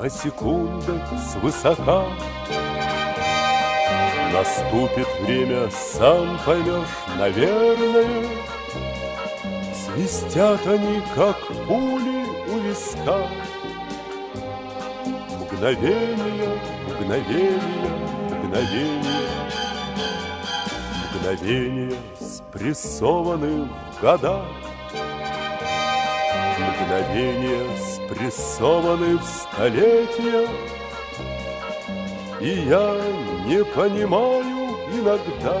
о секундах свысока. Наступит время, сам поймешь, наверное, Свистят они, как пули у виска. Мгновение, мгновение, мгновение, Мгновение спрессованы в года. Мгновения спрессованы в столетия, И я не понимаю иногда,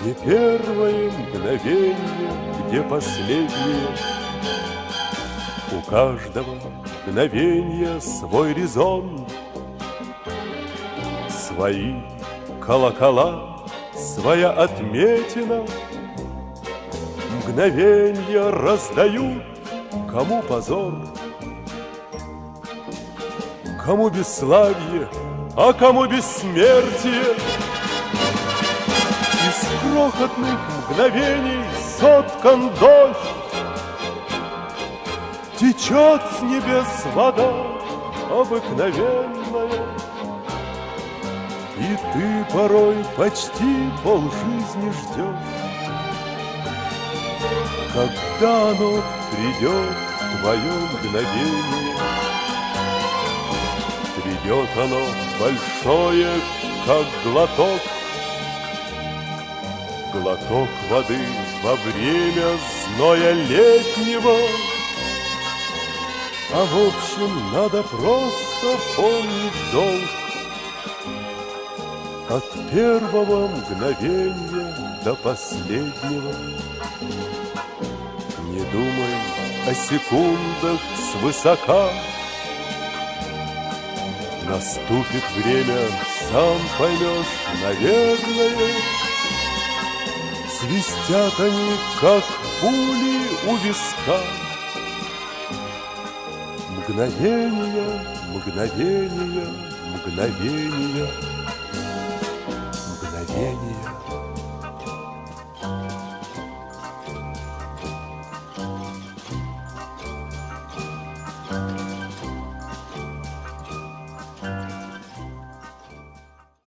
Где первое мгновение, где последнее. У каждого мгновения свой резон, Свои колокола, своя отметина — Мгновенья раздают, кому позор, Кому бесславие, а кому бессмертие. Из крохотных мгновений соткан дождь, Течет с небес вода обыкновенная, И ты порой почти полжизни ждешь. Когда оно придет, твое мгновение, Придет оно большое, как глоток, Глоток воды во время зноя летнего. А в общем, надо просто помнить долг От первого мгновения до последнего. Не думай о секундах свысока. Наступит время, сам поймешь, наверное. Свистят они, как пули у виска. Мгновения, мгновения, мгновения.